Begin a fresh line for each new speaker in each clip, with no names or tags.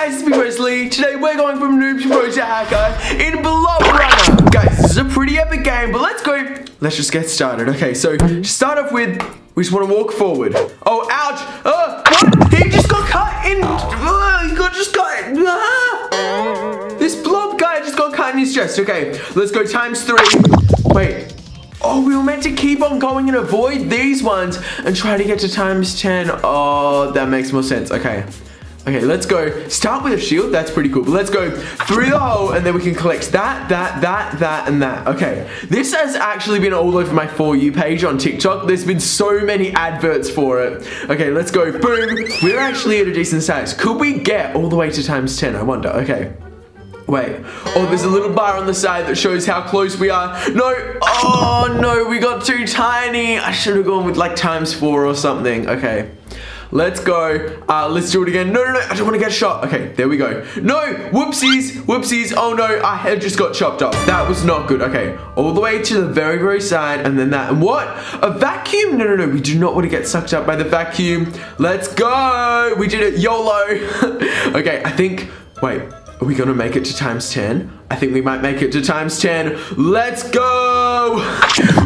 guys, it's me Prezley. Today we're going from noob to pro to hacker in Blob Runner. Guys, this is a pretty epic game, but let's go. Let's just get started. Okay, so to start off with, we just want to walk forward. Oh, ouch! Uh, what? He just got cut in. Uh, he got just cut. Ah! This blob guy just got cut in his chest. Okay, let's go times three. Wait. Oh, we were meant to keep on going and avoid these ones and try to get to times 10. Oh, that makes more sense. Okay. Okay, let's go. Start with a shield. That's pretty cool. But let's go through the hole and then we can collect that, that, that, that, and that. Okay. This has actually been all over my For You page on TikTok. There's been so many adverts for it. Okay, let's go. Boom. We're actually at a decent size. Could we get all the way to times 10? I wonder. Okay. Wait. Oh, there's a little bar on the side that shows how close we are. No. Oh, no. We got too tiny. I should have gone with like times four or something. Okay. Let's go. Uh, let's do it again. No, no, no. I don't want to get shot. Okay, there we go. No. Whoopsies. Whoopsies. Oh, no. Our head just got chopped off. That was not good. Okay. All the way to the very, very side. And then that. And what? A vacuum? No, no, no. We do not want to get sucked up by the vacuum. Let's go. We did it. YOLO. okay, I think... Wait. Are we gonna make it to times 10? I think we might make it to times 10. Let's go!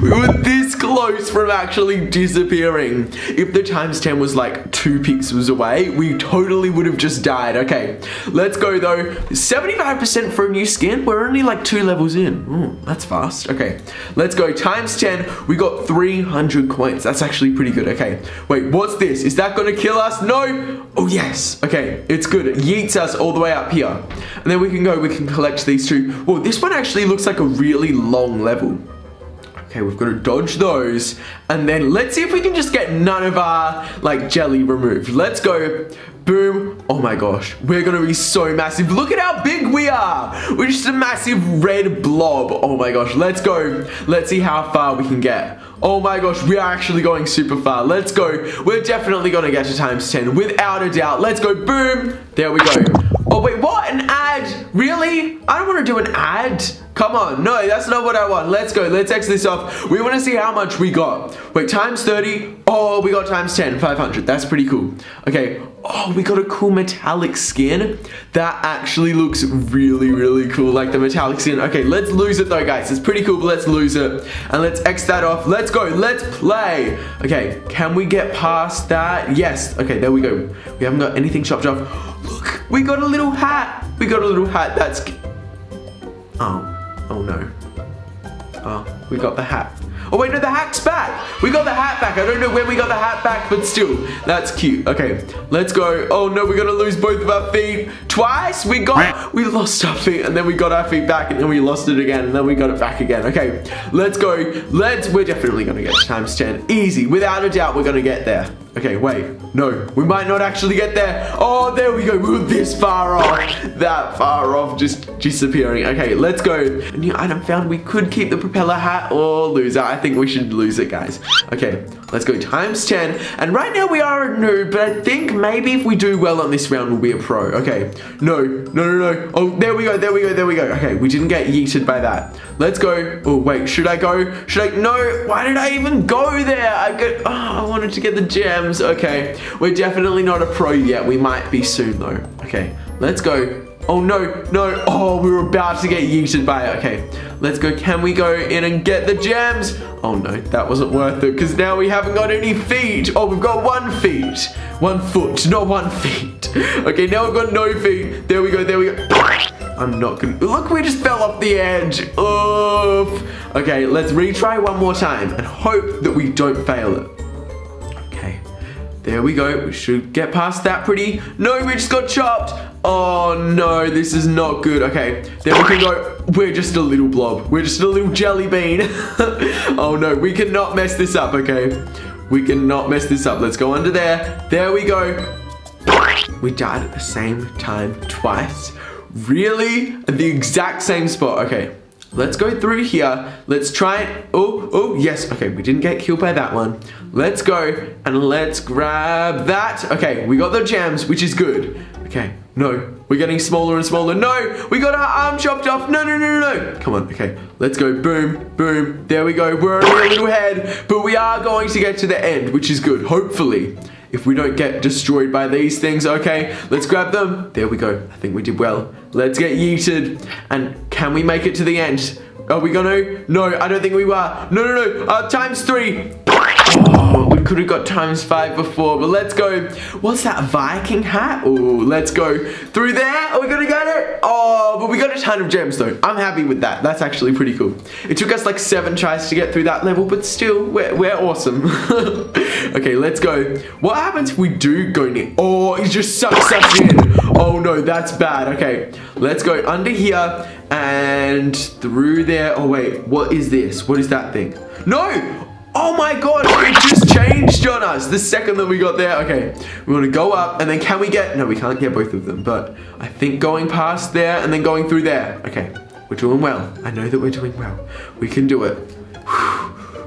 We were this close from actually disappearing. If the times 10 was like two pixels away, we totally would have just died. Okay, let's go though. 75% for a new skin. We're only like two levels in. Ooh, that's fast. Okay, let's go. Times 10, we got 300 coins. That's actually pretty good. Okay, wait, what's this? Is that gonna kill us? No! Oh yes, okay, it's good. It yeets us all the way up here. And then we can go, we can collect these two. Well, this one actually looks like a really long level. Okay, we've got to dodge those. And then let's see if we can just get none of our, like, jelly removed. Let's go. Boom. Oh my gosh. We're going to be so massive. Look at how big we are. We're just a massive red blob. Oh my gosh. Let's go. Let's see how far we can get. Oh my gosh, we are actually going super far. Let's go. We're definitely going to get to times 10 without a doubt. Let's go. Boom. There we go. Oh, wait, what? An ad? Really? I don't want to do an ad. Come on. No, that's not what I want. Let's go. Let's X this off. We want to see how much we got. Wait, times 30. Oh, we got times 10. 500. That's pretty cool. Okay. Oh, we got a cool metallic skin. That actually looks really, really cool. Like the metallic skin. Okay, let's lose it though, guys. It's pretty cool, but let's lose it. And let's X that off. Let's go. Let's play. Okay, can we get past that? Yes. Okay, there we go. We haven't got anything chopped off. Look, we got a little hat. We got a little hat. That's... Oh. Oh, no. Oh, we got the hat. Oh wait, no, the hat's back. We got the hat back. I don't know when we got the hat back, but still, that's cute. Okay, let's go. Oh no, we're gonna lose both of our feet twice. We got, we lost our feet and then we got our feet back and then we lost it again and then we got it back again. Okay, let's go. Let's, we're definitely gonna get times 10. Easy, without a doubt, we're gonna get there. Okay, wait, no, we might not actually get there. Oh, there we go, we were this far off, that far off, just disappearing. Okay, let's go. A New item found, we could keep the propeller hat or lose it. I think we should lose it, guys. Okay, let's go times 10. And right now we are a noob, but I think maybe if we do well on this round, we'll be a pro. Okay, no, no, no, no. Oh, there we go, there we go, there we go. Okay, we didn't get yeeted by that. Let's go. Oh, wait, should I go? Should I? No, why did I even go there? I get, oh, I wanted to get the gem Okay, we're definitely not a pro yet. We might be soon though. Okay, let's go. Oh no, no. Oh, we were about to get yeeted by it. Okay, let's go. Can we go in and get the gems? Oh no, that wasn't worth it because now we haven't got any feet. Oh, we've got one feet. One foot, not one feet. Okay, now we've got no feet. There we go, there we go. I'm not gonna, look, we just fell off the edge. Oof. Okay, let's retry one more time and hope that we don't fail it. There we go. We should get past that pretty. No, we just got chopped. Oh no, this is not good. Okay, then we can go. We're just a little blob. We're just a little jelly bean. oh no, we cannot mess this up, okay? We cannot mess this up. Let's go under there. There we go. We died at the same time twice. Really? At the exact same spot. Okay, Let's go through here. Let's try it. Oh, oh, yes. Okay, we didn't get killed by that one. Let's go and let's grab that. Okay, we got the gems, which is good. Okay, no, we're getting smaller and smaller. No, we got our arm chopped off. No, no, no, no, no. Come on, okay, let's go. Boom, boom. There we go. We're a little head, but we are going to get to the end, which is good, hopefully. If we don't get destroyed by these things. Okay, let's grab them. There we go. I think we did well. Let's get yeeted. And can we make it to the end? Are we gonna? No, I don't think we were. No, no, no. Uh, times three. Oh, we could have got times five before, but let's go. What's that Viking hat? Oh, let's go through there. Are we gonna get it? Oh, but we got a ton of gems though. I'm happy with that. That's actually pretty cool. It took us like seven tries to get through that level, but still, we're, we're awesome. okay, let's go. What happens if we do go near? Oh, he just sucks us in. Oh no, that's bad. Okay, let's go under here and through there. Oh wait, what is this? What is that thing? No! Oh my god, it just changed on us the second that we got there. Okay, we want to go up and then can we get, no, we can't get both of them, but I think going past there and then going through there. Okay, we're doing well. I know that we're doing well. We can do it.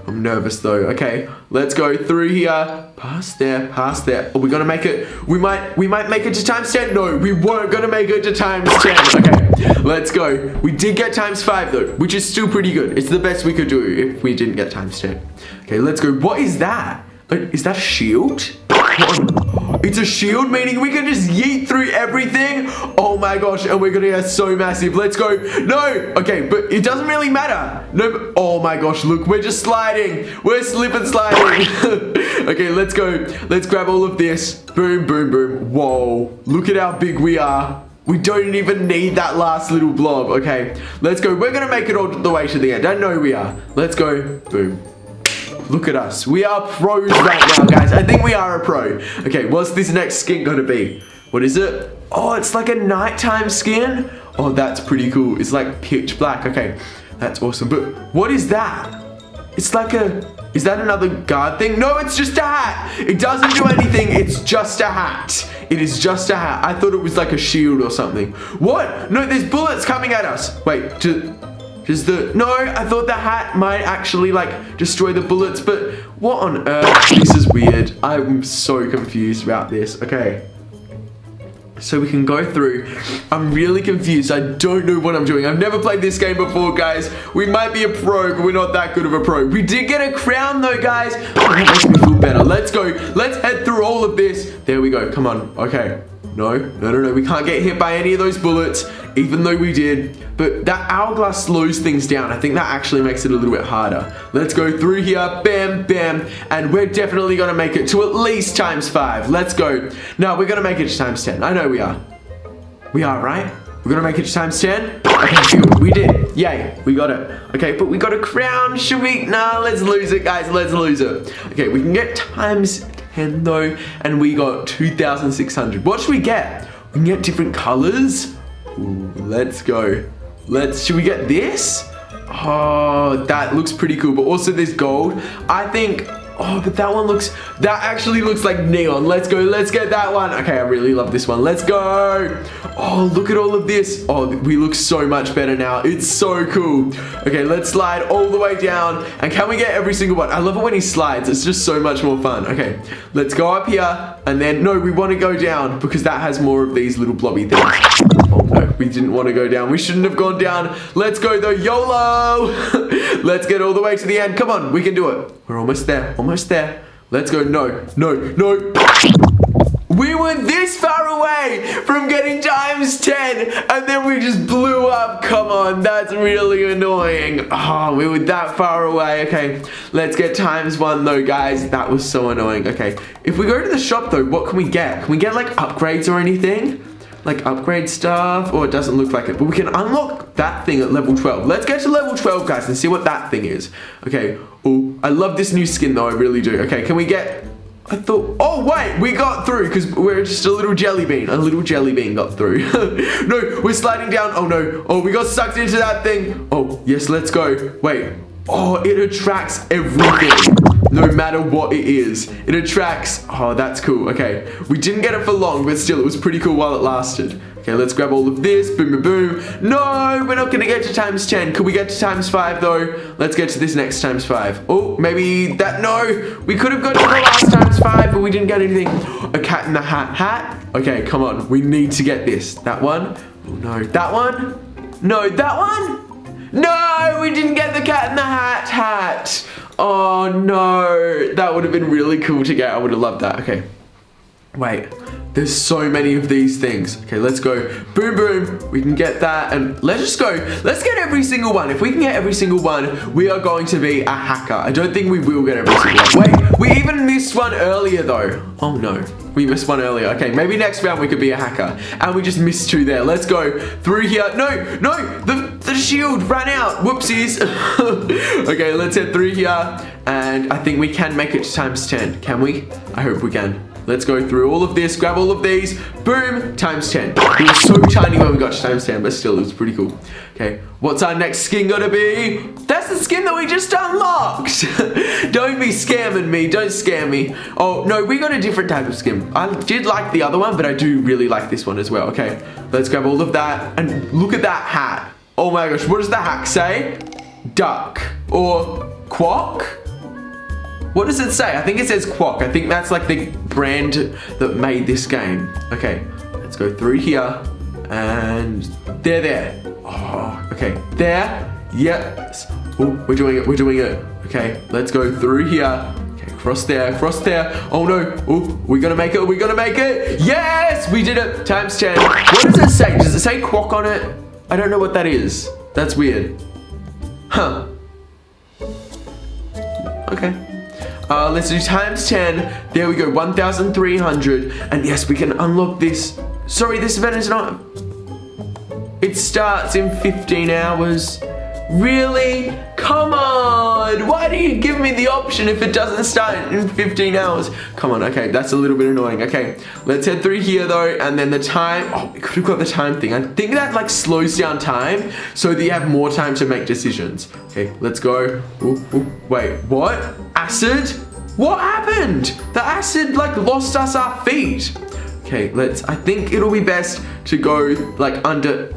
I'm nervous though. Okay, let's go through here. Past there, past there. Are we gonna make it? We might, we might make it to times 10. No, we weren't gonna make it to times 10. Okay, let's go. We did get times five though, which is still pretty good. It's the best we could do if we didn't get times 10. Okay, let's go. What is that? Is that a shield? It's a shield, meaning we can just yeet through everything. Oh my gosh, and we're gonna get so massive. Let's go. No, okay, but it doesn't really matter. No, oh my gosh, look, we're just sliding. We're slip and sliding. okay, let's go. Let's grab all of this. Boom, boom, boom. Whoa, look at how big we are. We don't even need that last little blob. Okay, let's go. We're gonna make it all the way to the end. I know we are. Let's go. Boom. Look at us. We are pros right now, guys. I think we are a pro. Okay, what's this next skin gonna be? What is it? Oh, it's like a nighttime skin. Oh, that's pretty cool. It's like pitch black. Okay, that's awesome. But what is that? It's like a, is that another guard thing? No, it's just a hat. It doesn't do anything. It's just a hat. It is just a hat. I thought it was like a shield or something. What? No, there's bullets coming at us. Wait, to, does the, no, I thought the hat might actually like destroy the bullets, but what on earth? This is weird. I'm so confused about this. Okay. So we can go through. I'm really confused. I don't know what I'm doing. I've never played this game before, guys. We might be a pro, but we're not that good of a pro. We did get a crown though, guys. Oh, makes me feel better. Let's go. Let's head through all of this. There we go. Come on. Okay. No, no, no, no. We can't get hit by any of those bullets, even though we did. But that hourglass slows things down. I think that actually makes it a little bit harder. Let's go through here. Bam, bam. And we're definitely to make it to at least times five. Let's go. No, we're to make it to times 10. I know we are. We are, right? We're gonna make it to times 10? Okay, we did. Yay, we got it. Okay, but we got a crown, should we? Nah, let's lose it, guys. Let's lose it. Okay, we can get times 10 though, and we got 2,600. What should we get? We can get different colors. Ooh, let's go. Let's, should we get this? Oh, that looks pretty cool, but also there's gold. I think, oh, but that one looks, that actually looks like neon. Let's go, let's get that one. Okay, I really love this one. Let's go. Oh, look at all of this. Oh, we look so much better now. It's so cool. Okay, let's slide all the way down. And can we get every single one? I love it when he slides. It's just so much more fun. Okay, let's go up here. And then, no, we want to go down because that has more of these little blobby things. We didn't want to go down. We shouldn't have gone down. Let's go though, YOLO! Let's get all the way to the end. Come on, we can do it. We're almost there, almost there. Let's go, no, no, no. We were this far away from getting times 10 and then we just blew up. Come on, that's really annoying. Oh, we were that far away. Okay, let's get times one though, guys. That was so annoying. Okay, if we go to the shop though, what can we get? Can we get like upgrades or anything? Like upgrade stuff or it doesn't look like it but we can unlock that thing at level 12 let's get to level 12 guys and see what that thing is okay oh I love this new skin though I really do okay can we get I thought, oh wait, we got through because we're just a little jelly bean. A little jelly bean got through. no, we're sliding down. Oh no. Oh, we got sucked into that thing. Oh, yes, let's go. Wait. Oh, it attracts everything. No matter what it is. It attracts. Oh, that's cool. Okay. We didn't get it for long, but still, it was pretty cool while it lasted. Okay, let's grab all of this. Boom, boom, boom. No, we're not to get to times 10. Could we get to times 5, though? Let's get to this next times 5. Oh, maybe that. No, we could have got to the last times 5, but we didn't get anything. A cat in the hat. Hat? Okay, come on. We need to get this. That one? Oh, no. That one? No, that one? No, we didn't get the cat in the hat hat. Oh, no. That would have been really cool to get. I would have loved that. Okay. Wait, there's so many of these things. Okay, let's go. Boom, boom. We can get that. And let's just go. Let's get every single one. If we can get every single one, we are going to be a hacker. I don't think we will get every single one. Wait, we even missed one earlier though. Oh no. We missed one earlier. Okay, maybe next round we could be a hacker. And we just missed two there. Let's go through here. No, no, the, the shield ran out. Whoopsies. okay, let's head through here. And I think we can make it to times 10. Can we? I hope we can. Let's go through all of this, grab all of these, boom, times 10. It was so tiny when we got to times 10, but still, it was pretty cool. Okay, what's our next skin gonna be? That's the skin that we just unlocked. don't be scamming me, don't scam me. Oh, no, we got a different type of skin. I did like the other one, but I do really like this one as well. Okay, let's grab all of that, and look at that hat. Oh my gosh, what does the hat say? Duck, or quack? What does it say? I think it says Quack. I think that's like the brand that made this game. Okay, let's go through here. And there, there. Oh, okay. There. Yes. Oh, we're doing it. We're doing it. Okay, let's go through here. Okay, cross there, cross there. Oh no. Oh, we're gonna make it. We're gonna make it. Yes, we did it. Times 10. What does it say? Does it say Quack on it? I don't know what that is. That's weird. Huh. Okay. Uh, let's do times 10. There we go, 1,300. And yes, we can unlock this. Sorry, this event is not... It starts in 15 hours. Really? Come on! Why do you give me the option if it doesn't start in 15 hours? Come on, okay, that's a little bit annoying. Okay, let's head through here though, and then the time, oh, we could have got the time thing. I think that like slows down time so that you have more time to make decisions. Okay, let's go. Ooh, ooh, wait, what? Acid? What happened? The acid like lost us our feet. Okay, let's, I think it'll be best to go like under,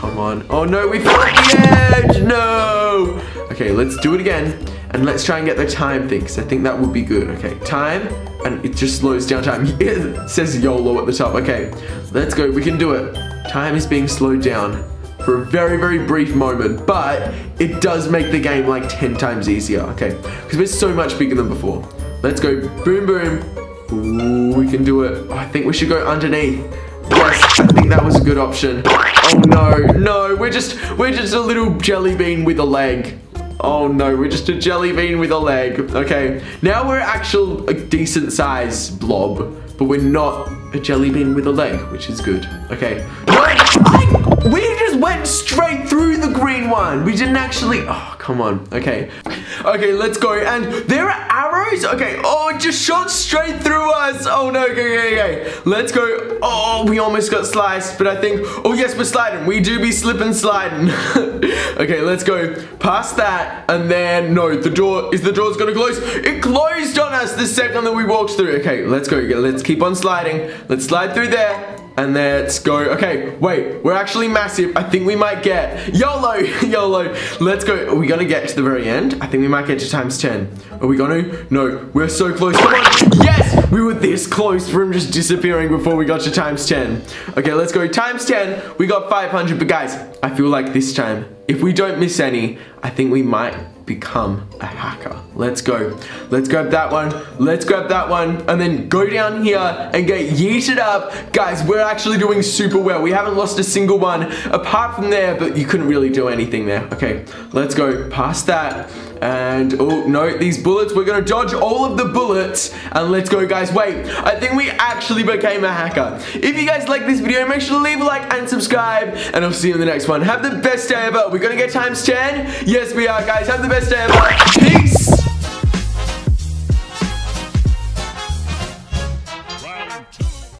Come on. Oh no, we fell off the edge! No! Okay, let's do it again. And let's try and get the time thing, because I think that would be good. Okay, time. And it just slows down time. It says YOLO at the top. Okay, let's go. We can do it. Time is being slowed down for a very, very brief moment, but it does make the game like 10 times easier, okay? Because we're so much bigger than before. Let's go boom, boom. Ooh, we can do it. Oh, I think we should go underneath. Yes, I think that was a good option. Oh no, no, we're just, we're just a little jelly bean with a leg. Oh no, we're just a jelly bean with a leg. Okay, now we're actual a decent size blob, but we're not a jelly bean with a leg, which is good. Okay. I, we just went straight through the green one. We didn't actually, oh, come on. Okay. Okay, let's go. And there are Okay. Oh, it just shot straight through us. Oh no, okay, okay, okay. Let's go. Oh, we almost got sliced, but I think, oh yes, we're sliding. We do be slipping sliding. okay, let's go past that. And then, no, the door, is the door's gonna close? It closed on us the second that we walked through. Okay, let's go. Let's keep on sliding. Let's slide through there. And let's go. Okay, wait, we're actually massive. I think we might get YOLO, YOLO. Let's go. Are we gonna get to the very end? I think we might get to times 10. Are we gonna? No, we're so close. Come on. Yes, we were this close from just disappearing before we got to times 10. Okay, let's go. Times 10, we got 500. But guys, I feel like this time, if we don't miss any, I think we might become a hacker. Let's go. Let's grab that one. Let's grab that one. And then go down here and get yeeted up. Guys, we're actually doing super well. We haven't lost a single one apart from there, but you couldn't really do anything there. Okay, let's go past that. And, oh, no, these bullets, we're gonna dodge all of the bullets. And let's go, guys. Wait, I think we actually became a hacker. If you guys like this video, make sure to leave a like and subscribe. And I'll see you in the next one. Have the best day ever. We're gonna get times 10. Yes, we are, guys. Have the best day ever. Peace.